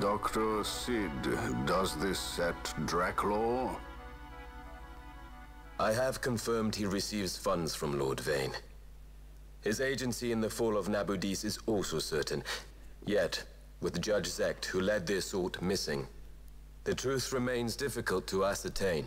Dr. Sid, does this set Draclaw? I have confirmed he receives funds from Lord Vane. His agency in the fall of Nabudis is also certain. Yet, with Judge Zekt, who led the assault, missing, the truth remains difficult to ascertain.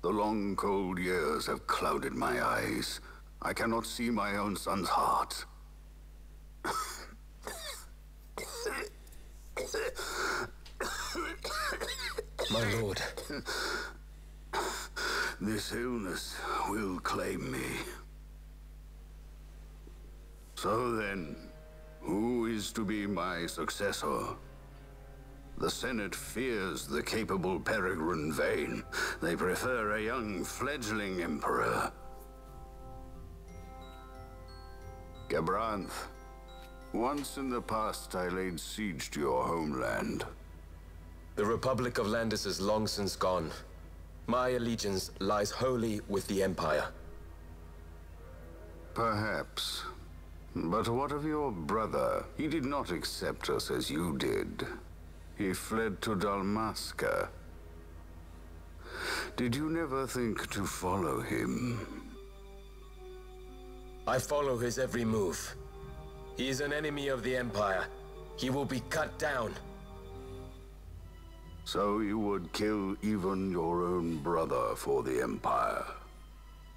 The long, cold years have clouded my eyes. I cannot see my own son's heart. My lord. This illness will claim me. So then, who is to be my successor? The Senate fears the capable Peregrine Vane. They prefer a young fledgling emperor. Gabranth, once in the past I laid siege to your homeland. The Republic of Landis is long since gone. My allegiance lies wholly with the Empire. Perhaps. But what of your brother? He did not accept us as you did. He fled to Dalmasca. Did you never think to follow him? I follow his every move. He is an enemy of the Empire. He will be cut down. So you would kill even your own brother for the Empire.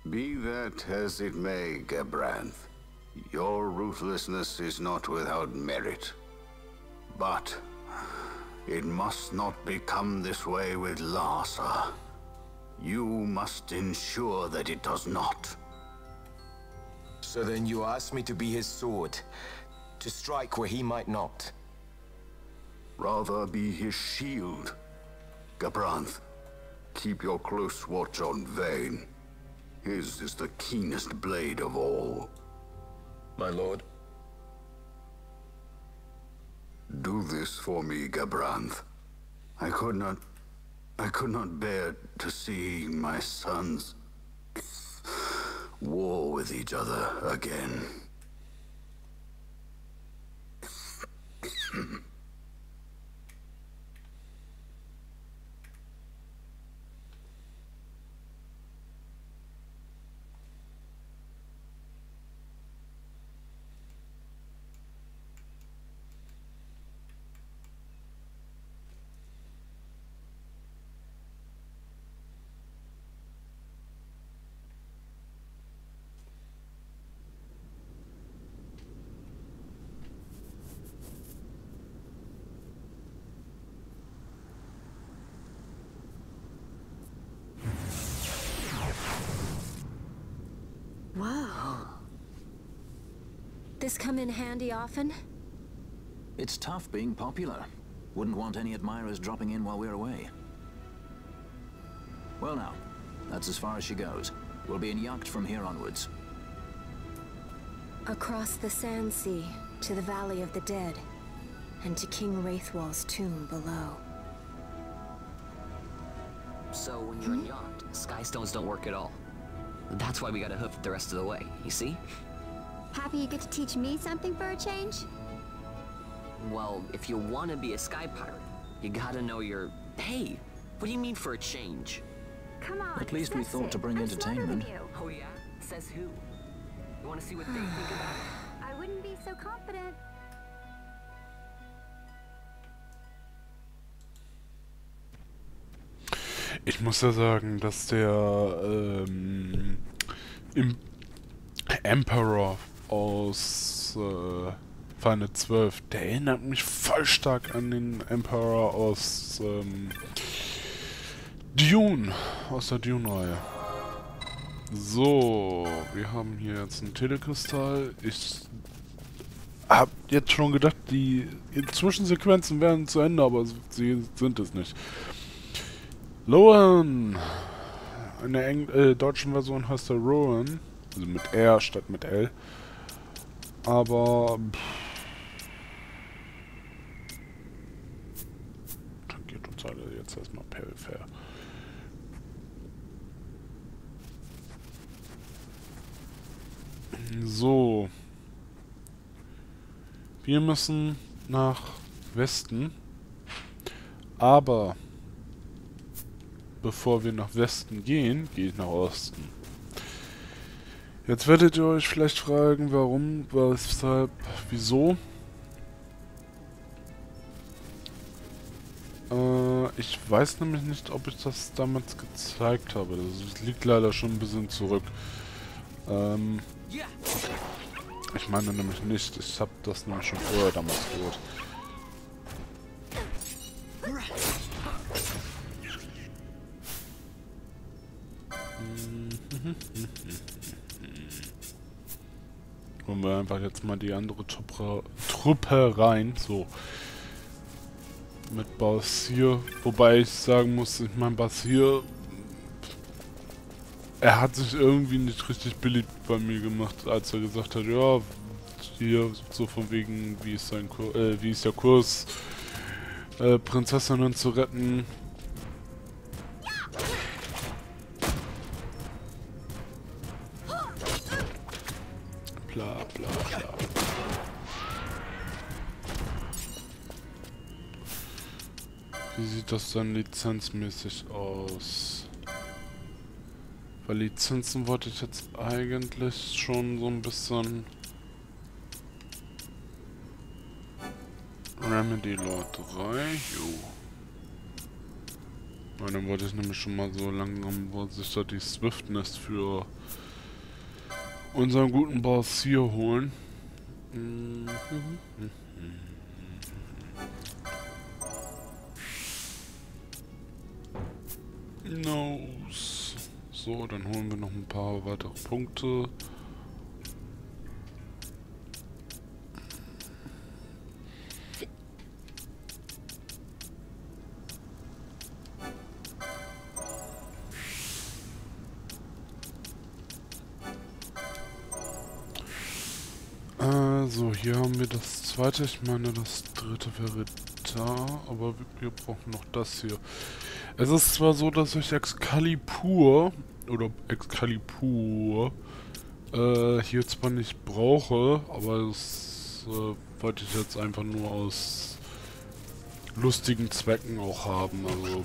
Be that as it may, Gabranth, your ruthlessness is not without merit. But it must not become this way with Larsa. You must ensure that it does not. So then you ask me to be his sword, to strike where he might not. Rather be his shield. Gabranth, keep your close watch on Vane. His is the keenest blade of all. My lord. Do this for me, Gabranth. I could not... I could not bear to see my sons war with each other again. This come in handy often? It's tough being popular. Wouldn't want any admirers dropping in while we're away. Well now, that's as far as she goes. We'll be in Yacht from here onwards. Across the Sand Sea, to the Valley of the Dead, and to King Wraithwall's tomb below. So when you're in Yacht, Skystones don't work at all. That's why we gotta hoof it the rest of the way, you see? Happy you get to teach me something for a change? Well, if you want to be a sky pirate, you gotta know your... Hey, what do you mean for a change? Come on, At least we thought it. to bring I'm entertainment. you. Oh yeah? Says who? You want to see what they think about it? I wouldn't be so confident. Ich muss ja sagen, dass der ähm, im Emperor aus äh, Final 12, der erinnert mich voll stark an den Emperor aus ähm, Dune, aus der Dune-Reihe. So, wir haben hier jetzt einen Telekristall. Ich hab jetzt schon gedacht, die Zwischensequenzen wären zu Ende, aber sie sind es nicht. Lohan! In der Eng äh, deutschen Version heißt er Rowan. Also mit R statt mit L. Aber. Pff, tankiert uns alle jetzt erstmal peripher. So. Wir müssen nach Westen. Aber bevor wir nach Westen gehen, gehe ich nach Osten. Jetzt werdet ihr euch vielleicht fragen, warum, weshalb, wieso. Äh, ich weiß nämlich nicht, ob ich das damals gezeigt habe. Das liegt leider schon ein bisschen zurück. Ähm, ich meine nämlich nicht. Ich habe das nämlich schon vorher damals gehört. Holen wir einfach jetzt mal die andere Truppe, Truppe rein. So. Mit Basir. Wobei ich sagen muss, ich mein Basir. Er hat sich irgendwie nicht richtig beliebt bei mir gemacht, als er gesagt hat, ja, hier so von wegen, wie ist sein Kur äh, wie ist der Kurs, äh, Prinzessinnen zu retten. Bla bla bla. Wie sieht das dann lizenzmäßig aus? Weil Lizenzen wollte ich jetzt eigentlich schon so ein bisschen... Remedy Law 3, jo. Ja, dann wollte ich nämlich schon mal so langsam, wo sich da die Swiftness für unseren guten Boss hier holen. Mhm. Nose. So, dann holen wir noch ein paar weitere Punkte. Hier haben wir das zweite. Ich meine, das dritte wäre da. Aber wir brauchen noch das hier. Es ist zwar so, dass ich Excalibur oder Excalibur äh, hier zwar nicht brauche, aber das äh, wollte ich jetzt einfach nur aus lustigen Zwecken auch haben. Also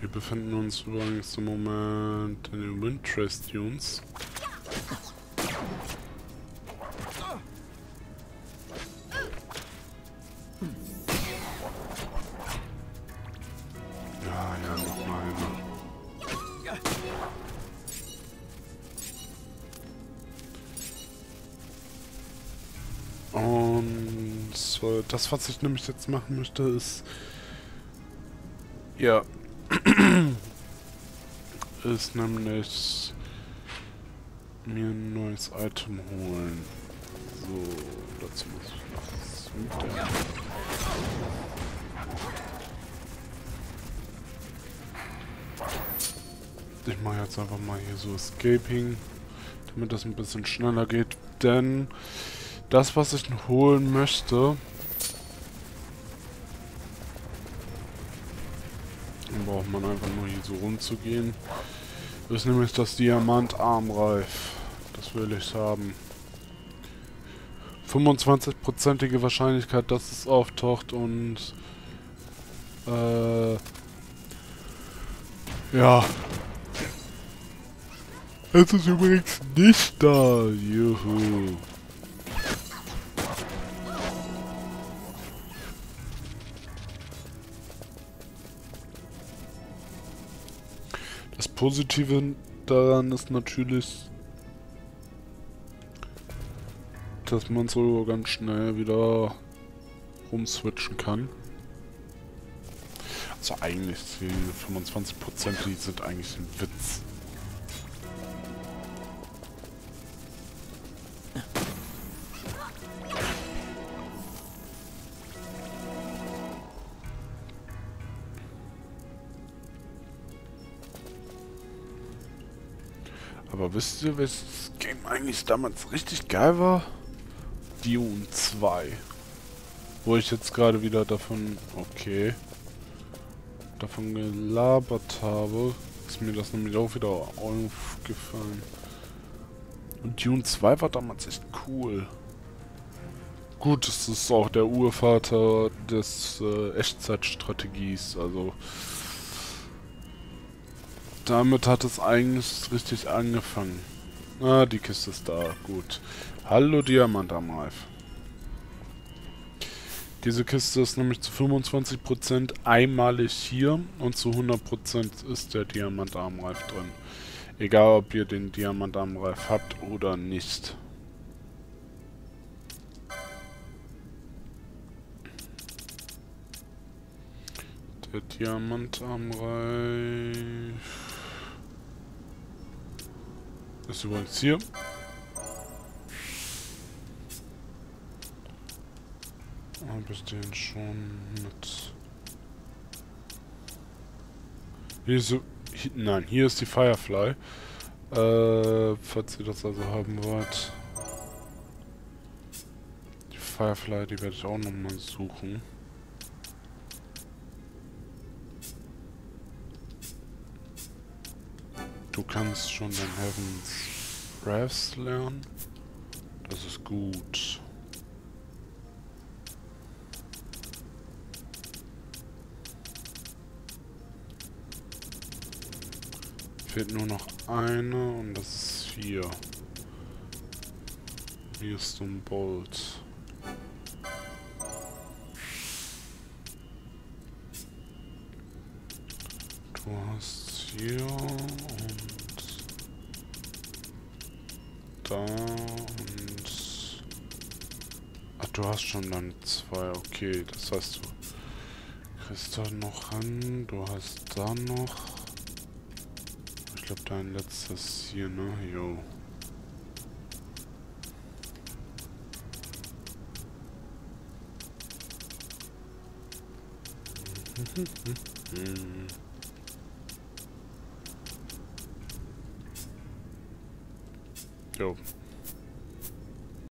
Wir befinden uns übrigens im Moment in den Windtrace Dunes. Ja, ja, noch. Und so, das, was ich nämlich jetzt machen möchte, ist... Ja. ist nämlich... mir ein neues Item holen. So, dazu muss ich nach Süden. Ich mache jetzt einfach mal hier so Escaping, damit das ein bisschen schneller geht, denn das, was ich holen möchte, dann braucht man einfach nur hier so rumzugehen, ist nämlich das Diamant Armreif. Das will ich haben. 25%ige Wahrscheinlichkeit, dass es auftaucht und äh, ja. Es ist übrigens nicht da. Juhu. Positive daran ist natürlich, dass man so ganz schnell wieder rumswitchen kann. Also eigentlich die 25% die sind eigentlich ein Witz. Wisst ihr, welches Game eigentlich damals richtig geil war? Dune 2. Wo ich jetzt gerade wieder davon... Okay. Davon gelabert habe, ist mir das nämlich auch wieder aufgefallen. Und Dune 2 war damals echt cool. Gut, es ist auch der Urvater des äh, Echtzeitstrategies, also damit hat es eigentlich richtig angefangen. Ah, die Kiste ist da. Gut. Hallo Diamant am Reif. Diese Kiste ist nämlich zu 25% einmalig hier und zu 100% ist der Diamantarmreif drin. Egal ob ihr den Diamantarmreif habt oder nicht. Der Diamantarmreif ist übrigens hier. Habe ich den schon mit... Hier ist. Hier, nein, hier ist die Firefly. Äh, falls ihr das also haben wollt. Die Firefly, die werde ich auch nochmal suchen. Du kannst schon den Heavens Breaths lernen. Das ist gut. Fehlt nur noch eine und das ist vier. Hier ist ein Bolt. Du hast hier da und... Ach, du hast schon dann zwei, okay. Das heißt, du kriegst da noch ran, du hast da noch... Ich glaube, dein letztes hier, ne? Jo. Jo.